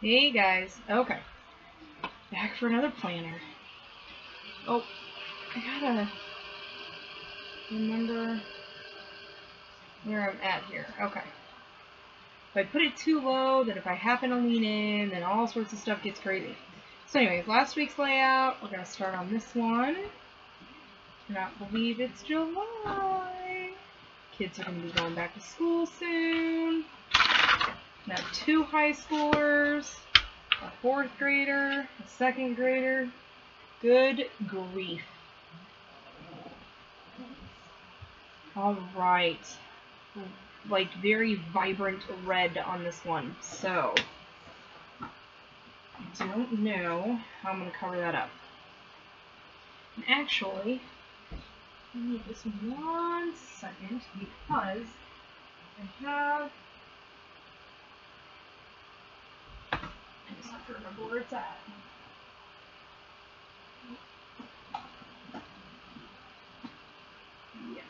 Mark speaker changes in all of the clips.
Speaker 1: Hey guys, okay. Back for another planner. Oh, I gotta remember where I'm at here. Okay. If I put it too low, then if I happen to lean in, then all sorts of stuff gets crazy. So anyways, last week's layout, we're gonna start on this one. Cannot believe it's July. Kids are gonna be going back to school soon. Now two high schoolers, a fourth grader, a second grader. Good grief. Alright. Like very vibrant red on this one. So, I don't know how I'm going to cover that up. And actually, I need just one second because I have I just have to remember where it's at. Yes.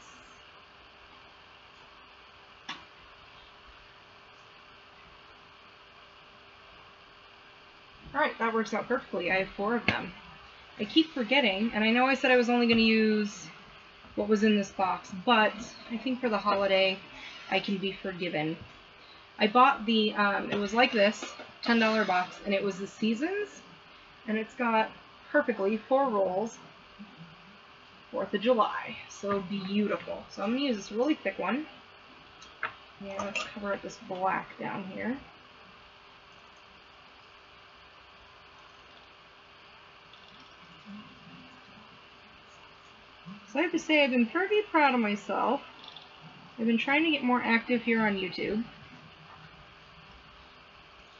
Speaker 1: Alright, that works out perfectly. I have four of them. I keep forgetting, and I know I said I was only going to use what was in this box, but I think for the holiday, I can be forgiven. I bought the, um, it was like this, $10 box, and it was the Seasons, and it's got perfectly four rolls, 4th of July. So beautiful. So I'm going to use this really thick one. Yeah, let's cover up this black down here. So I have to say I've been pretty proud of myself. I've been trying to get more active here on YouTube.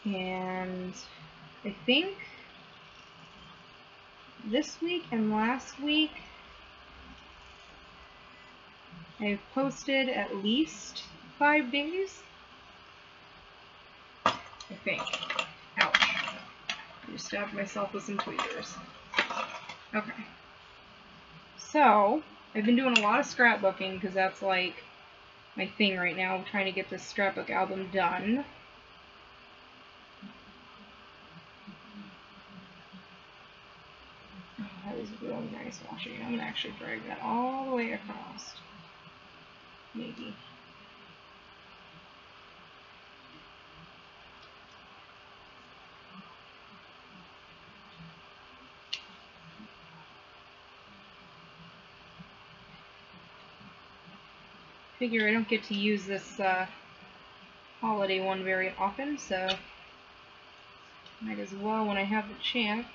Speaker 1: And I think this week and last week I've posted at least five days. I think. Ouch. I just stabbed myself with some tweezers. Okay. So, I've been doing a lot of scrapbooking because that's like my thing right now. I'm trying to get this scrapbook album done. That is nice washi. I'm going to actually drag that all the way across. Maybe. Figure I don't get to use this uh, holiday one very often, so might as well when I have the chance.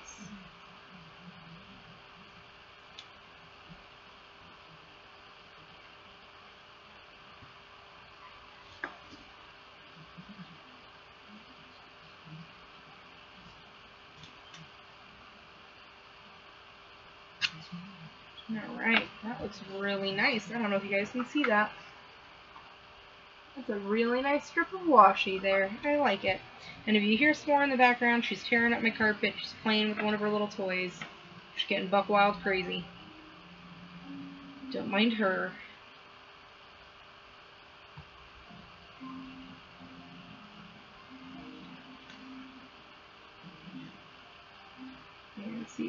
Speaker 1: Alright, that looks really nice. I don't know if you guys can see that. That's a really nice strip of washi there. I like it. And if you hear S'more in the background, she's tearing up my carpet. She's playing with one of her little toys. She's getting buck wild crazy. Don't mind her.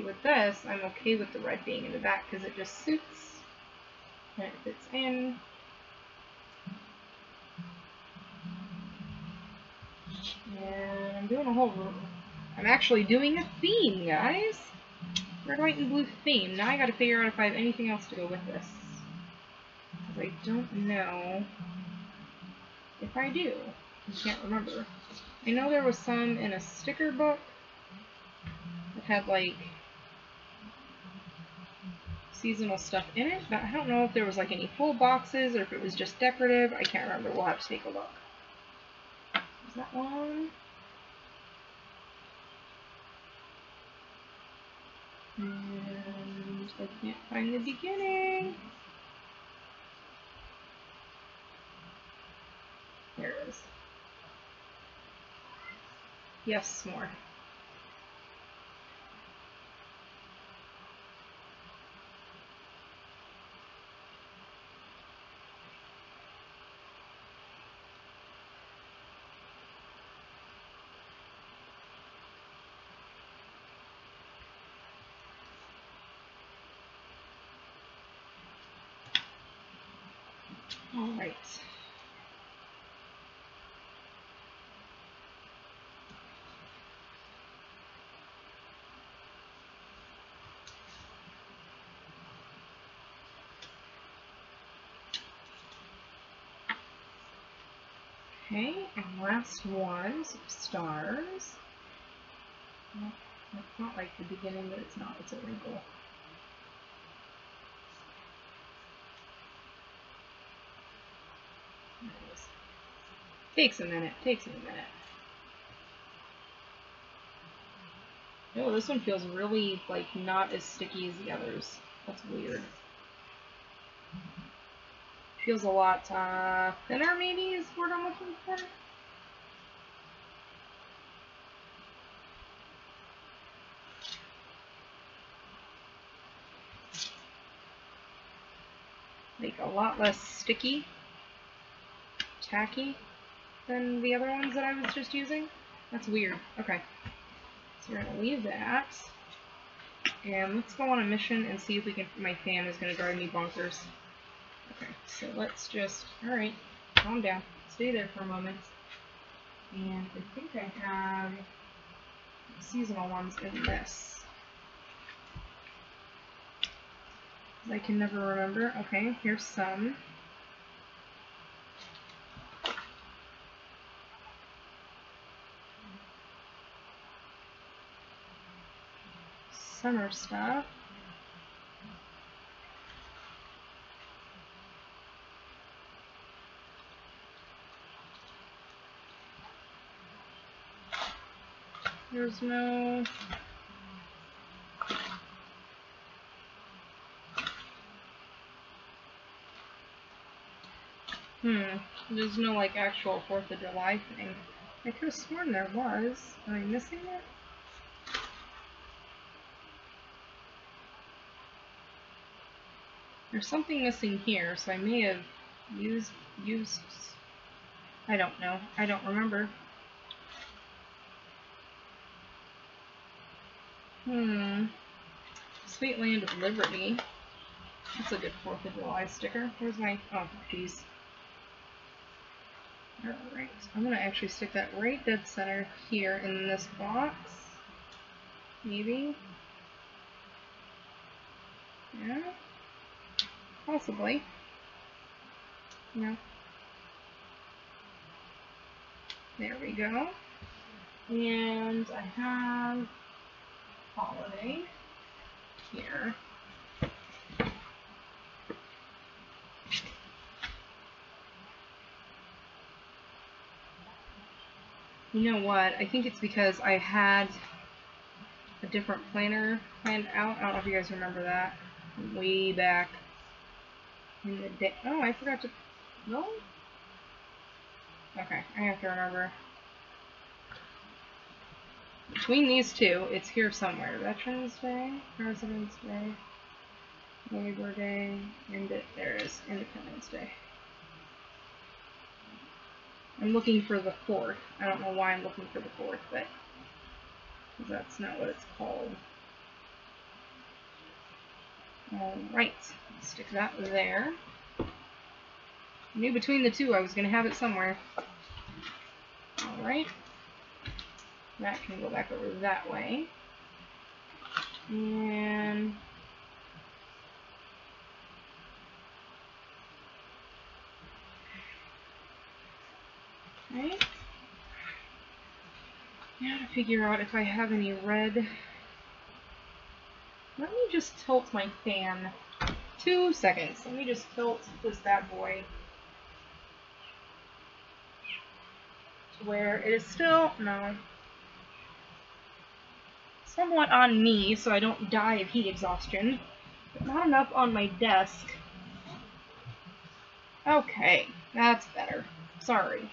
Speaker 1: With this, I'm okay with the red being in the back because it just suits and it fits in. And I'm doing a whole, I'm actually doing a theme, guys. Red, white, and blue theme. Now I gotta figure out if I have anything else to go with this. Because I don't know if I do. I can't remember. I know there was some in a sticker book that had like seasonal stuff in it, but I don't know if there was like any full boxes or if it was just decorative. I can't remember. We'll have to take a look. Is that one? And I can't find the beginning. There it is. Yes, more. All right. Okay, and last one, some stars. Well, it's not like the beginning, but it's not. It's a wrinkle. Nice. Takes a minute. Takes a minute. Oh, this one feels really, like, not as sticky as the others. That's weird. Feels a lot uh, thinner, maybe, is what I'm looking for. Like, a lot less sticky, tacky than the other ones that I was just using. That's weird. Okay. So we're going to leave that. And let's go on a mission and see if we can, my fan is going to drive me bonkers. Okay, so let's just, alright, calm down. Stay there for a moment. And I think I have seasonal ones in this. I can never remember. Okay, here's some. Summer stuff. There's no Hmm. There's no like actual Fourth of July thing. I could have sworn there was. Am I missing it? There's something missing here, so I may have used used I don't know. I don't remember. Hmm. Sweet Land of Liberty. That's a good 4th of July sticker. Where's my... Oh, jeez. Alright, I'm going to actually stick that right dead center here in this box. Maybe. Yeah. Possibly. Yeah. There we go. And I have holiday here. You know what? I think it's because I had a different planner planned out. I don't know if you guys remember that. Way back the. Oh, I forgot to... No? Okay, I have to remember. Between these two, it's here somewhere. Veterans Day, President's Day, Labor Day, and it, there is, Independence Day. I'm looking for the fourth. I don't know why I'm looking for the fourth, but that's not what it's called. Alright, stick that there. I knew between the two I was going to have it somewhere. Alright. That can go back over that way. And Okay. Now to figure out if I have any red. Let me just tilt my fan. Two seconds. Let me just tilt this bad boy to where it is still, no, somewhat on me so I don't die of heat exhaustion, but not enough on my desk. Okay, that's better. Sorry.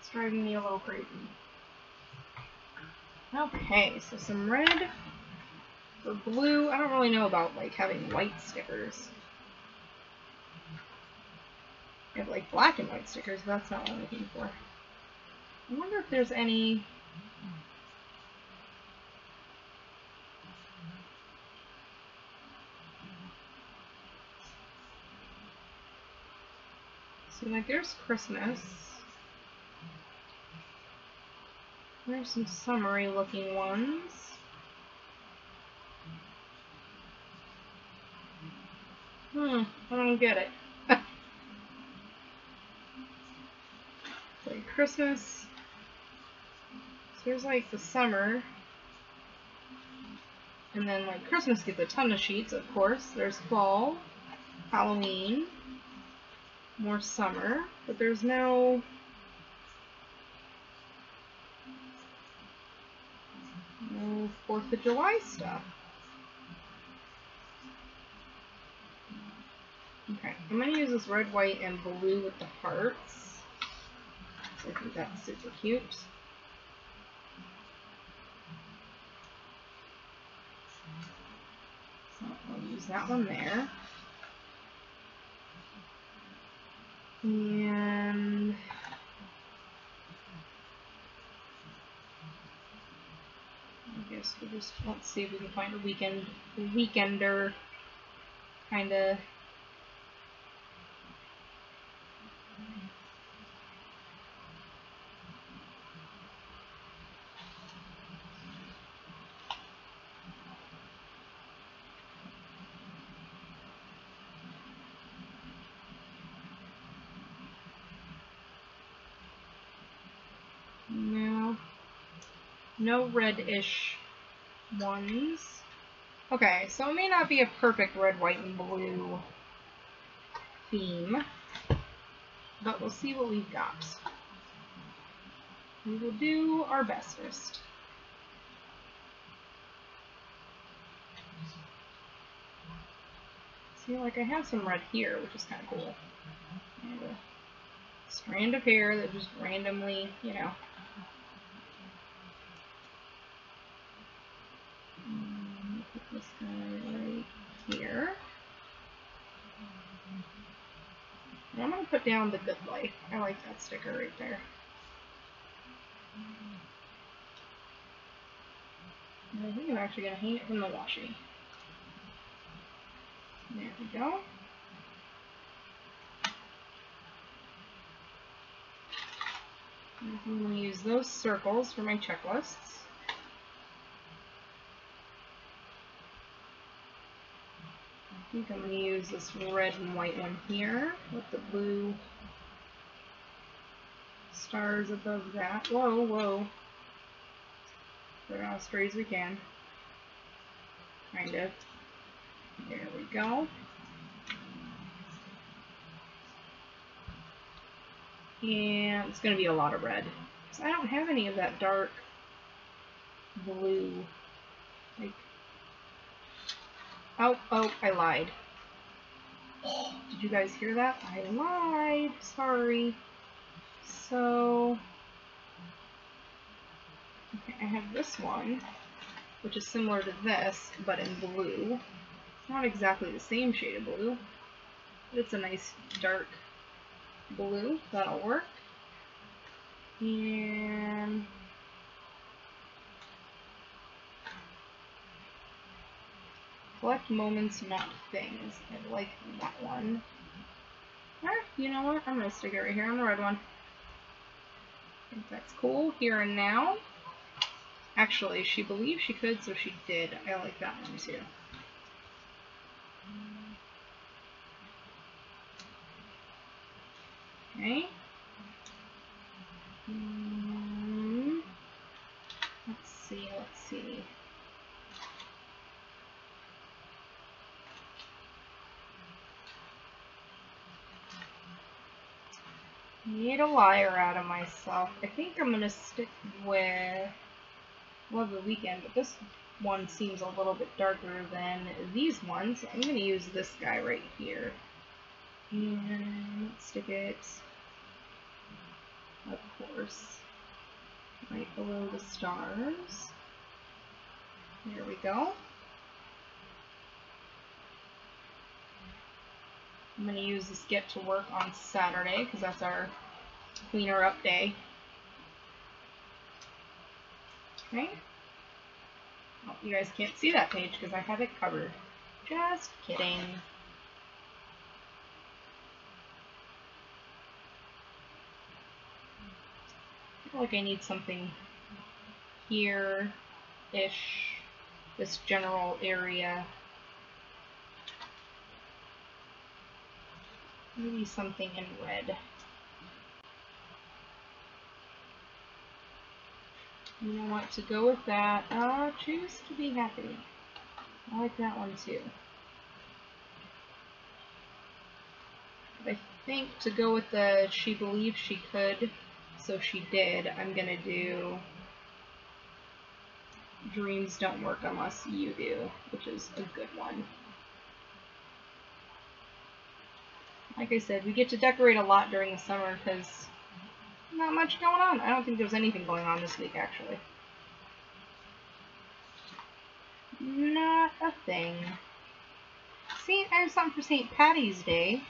Speaker 1: It's driving me a little crazy. Okay, so some red or blue. I don't really know about like having white stickers. I have like black and white stickers, but that's not what I'm looking for. I wonder if there's any So like there's Christmas. There's some summery looking ones. Hmm, I don't get it. like Christmas. So here's like the summer. And then like Christmas gets a ton of sheets, of course. There's fall, Halloween, more summer, but there's no no Fourth of July stuff. Okay, I'm gonna use this red, white, and blue with the hearts. I think that's super cute. So I'll use that one there. And I guess we'll just let's see if we can find a weekend weekender kind of no reddish ones. Okay, so it may not be a perfect red, white, and blue theme, but we'll see what we've got. We will do our bestest. See, like I have some red here, which is kind of cool. And a strand of hair that just randomly, you know, this guy right here. And I'm going to put down the good life. I like that sticker right there. I think I'm actually going to hang it from the washi. There we go. I'm going to use those circles for my checklists. I'm to use this red and white one here with the blue stars above that. Whoa, whoa. Put it as straight as we can. Kind of. There we go. And it's going to be a lot of red. So I don't have any of that dark blue. Like, Oh, oh, I lied. Did you guys hear that? I lied. Sorry. So, okay, I have this one, which is similar to this, but in blue. It's not exactly the same shade of blue, but it's a nice dark blue. That'll work. And Collect moments, not things. I like that one. Ah, you know what? I'm going to stick it right here on the red one. I think that's cool. Here and now. Actually, she believed she could, so she did. I like that one too. Okay. Mm, let's see, let's see. Need a liar out of myself. I think I'm going to stick with Love the Weekend, but this one seems a little bit darker than these ones. I'm to use this guy right here. And stick it, of course, right below the stars. There we go. I'm going to use this get to work on Saturday because that's our cleaner up day. Okay. Oh, you guys can't see that page because I have it covered. Just kidding. I feel like I need something here-ish, this general area. Maybe something in red. You know what, to go with that, uh, choose to be happy. I like that one too. I think to go with the she believed she could, so she did, I'm gonna do dreams don't work unless you do, which is a good one. Like I said, we get to decorate a lot during the summer because not much going on. I don't think there's anything going on this week, actually. Not a thing. See, I have something for St. Patty's Day.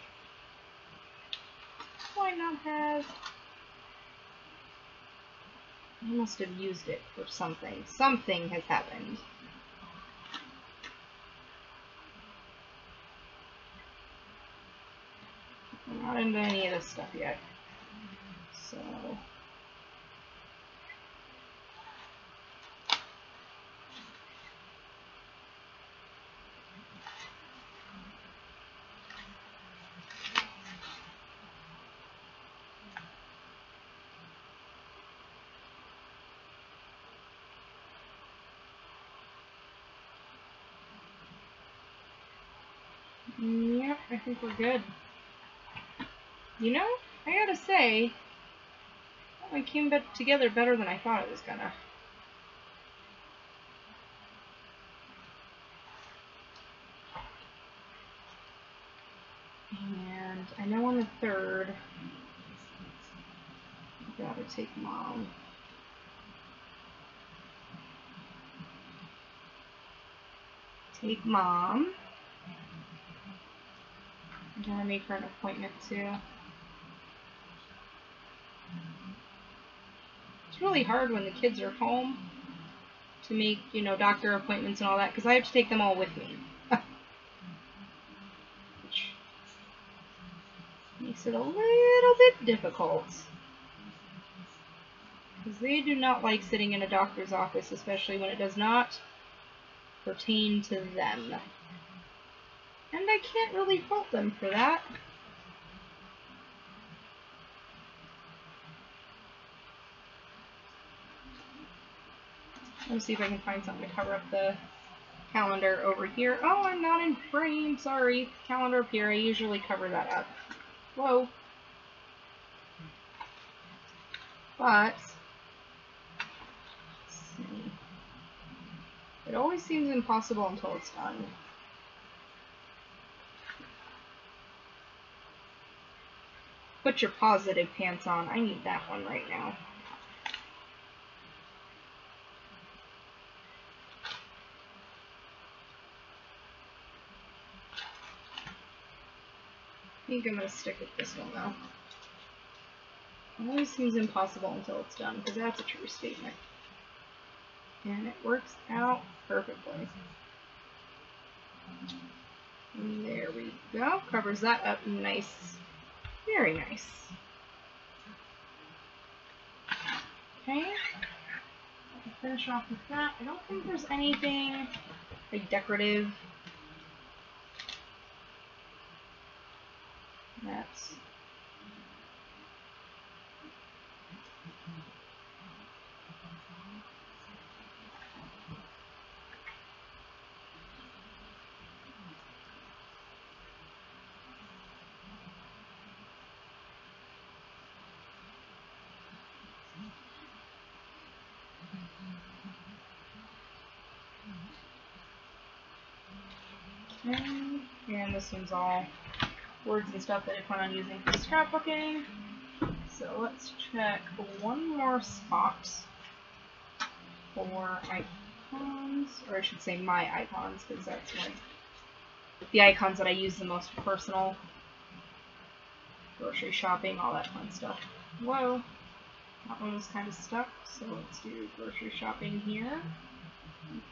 Speaker 1: Why not have... I must have used it for something. Something has happened. Not into any of this stuff yet. So... Yeah, I think we're good. You know, I gotta say, oh, it came back together better than I thought it was gonna. And I know on the third, I gotta take mom. Take mom. I'm gonna make her an appointment too. It's really hard when the kids are home to make, you know, doctor appointments and all that because I have to take them all with me. Which makes it a little bit difficult. Because they do not like sitting in a doctor's office, especially when it does not pertain to them. And I can't really fault them for that. Let me see if I can find something to cover up the calendar over here. Oh, I'm not in frame. Sorry. Calendar up here. I usually cover that up. Whoa. But, It always seems impossible until it's done. Put your positive pants on. I need that one right now. Think I'm going to stick with this one though. It always seems impossible until it's done, because that's a true statement. And it works out perfectly. And there we go. Covers that up nice very nice. Okay. Finish off with that. I don't think there's anything like decorative that's And this one's all words and stuff that I plan on using for scrapbooking. So let's check one more spot for icons, or I should say my icons, because that's like the icons that I use the most personal. Grocery shopping, all that fun stuff. Whoa, that one was kind of stuck, so let's do grocery shopping here.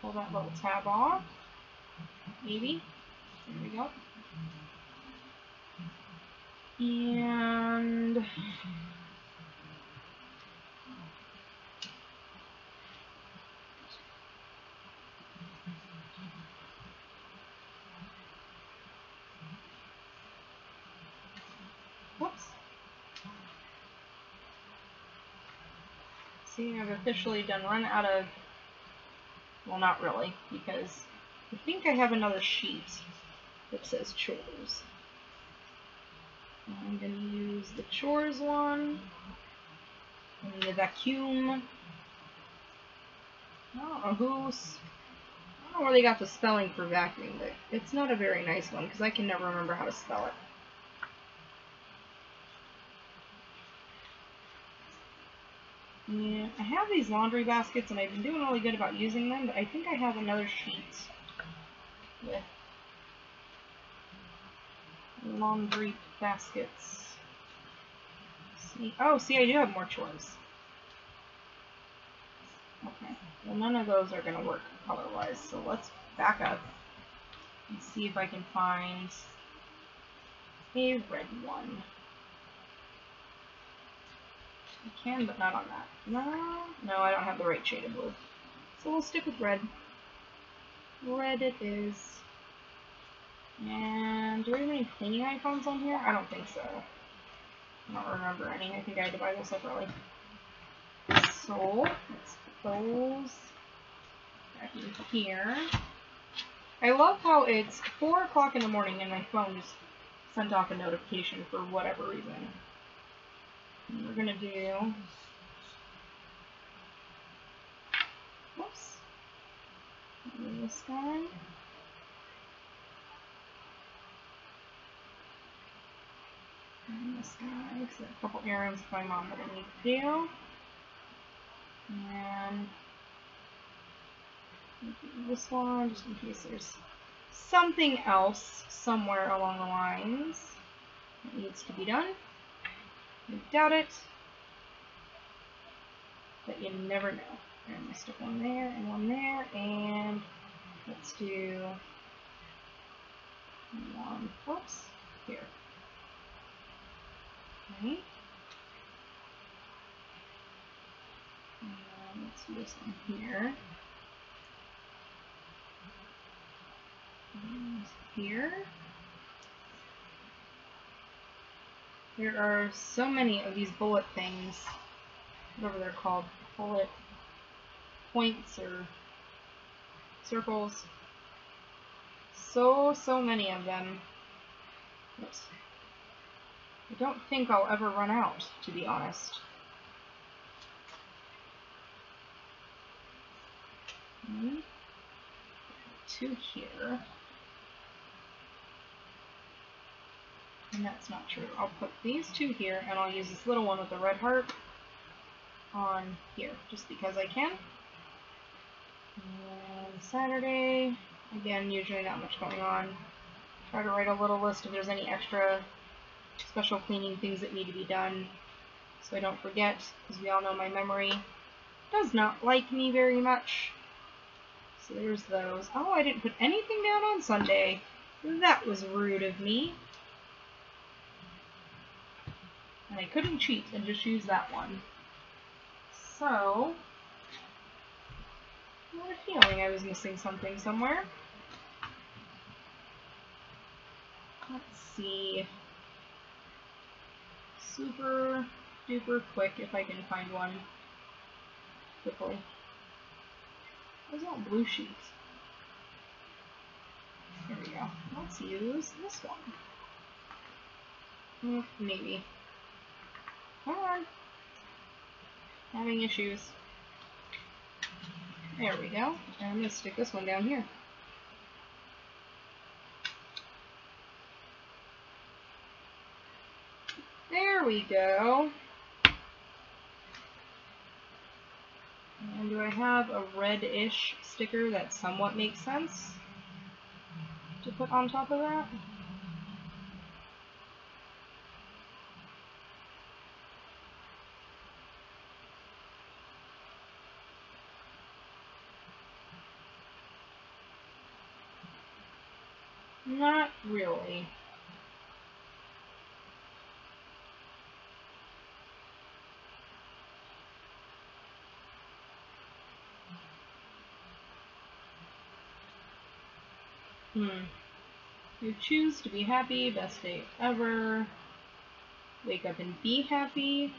Speaker 1: Pull that little tab off, maybe. There we go and whoops. See I've officially done run out of well not really because I think I have another sheet that says chores. I'm going to use the chores one, and the vacuum. I don't know who's, I don't know where they got the spelling for vacuum, but it's not a very nice one, because I can never remember how to spell it. Yeah, I have these laundry baskets and I've been doing really good about using them, but I think I have another sheet with laundry baskets. See, oh, see, I do have more chores. Okay, well none of those are going to work color-wise, so let's back up and see if I can find a red one. I can, but not on that. No, no, I don't have the right shade of blue. So we'll stick with red. Red it is. And do we have any cleaning icons on here? I don't think so. I don't remember any. I think I had to buy those separately. So, let's put those back in here. I love how it's 4 o'clock in the morning and my phone just sent off a notification for whatever reason. We're going to do... Whoops. This one. And this guy, a couple errands for my mom that I need to do. And this one, just in case there's something else somewhere along the lines that needs to be done. I doubt it, but you never know. I'm going to stick one there and one there, and let's do one, whoops, here. And let's do this here. And here. There are so many of these bullet things, whatever they're called, bullet points or circles. So, so many of them. Oops. I don't think I'll ever run out, to be honest. Hmm. Two here. And that's not true. I'll put these two here, and I'll use this little one with the red heart on here, just because I can. And Saturday, again, usually not much going on. Try to write a little list if there's any extra special cleaning things that need to be done so I don't forget, because we all know my memory does not like me very much. So there's those. Oh, I didn't put anything down on Sunday. That was rude of me. And I couldn't cheat and just use that one. So, I had a feeling I was missing something somewhere. Let's see. Super duper quick if I can find one quickly. Where's that blue sheet? Here we go. Let's use this one. Mm, maybe. On. Having issues. There we go. I'm going to stick this one down here. There we go. And do I have a red-ish sticker that somewhat makes sense to put on top of that? Not really. Hmm. You choose to be happy, best day ever. Wake up and be happy.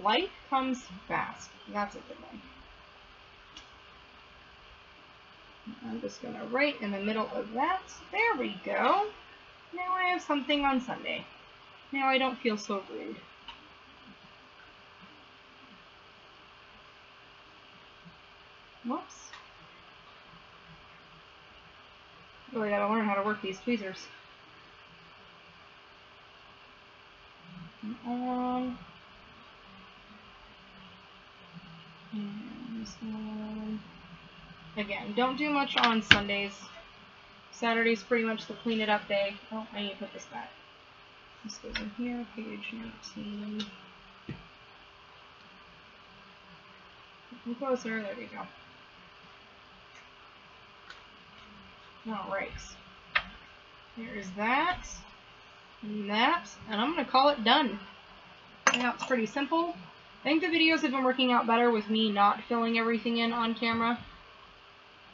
Speaker 1: Life comes fast. That's a good one. I'm just going to write in the middle of that. There we go. Now I have something on Sunday. Now I don't feel so rude. Whoops. Really gotta learn how to work these tweezers. On. And one. Again, don't do much on Sundays. Saturday's pretty much the clean it up day. Oh, I need to put this back. This goes in here, page 19. closer, there we go. Alright. There's that, and that, and I'm going to call it done. Now it's pretty simple. I think the videos have been working out better with me not filling everything in on camera.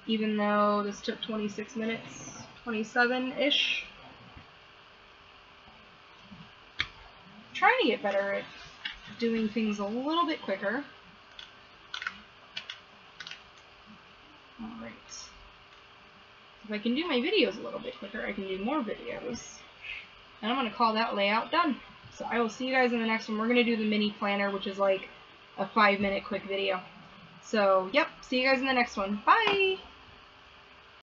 Speaker 1: Even though this took 26 minutes, 27-ish. Trying to get better at doing things a little bit quicker. Alright. If I can do my videos a little bit quicker, I can do more videos. And I'm going to call that layout done. So I will see you guys in the next one. We're going to do the mini planner, which is like a five minute quick video. So, yep, see you guys in the next one. Bye!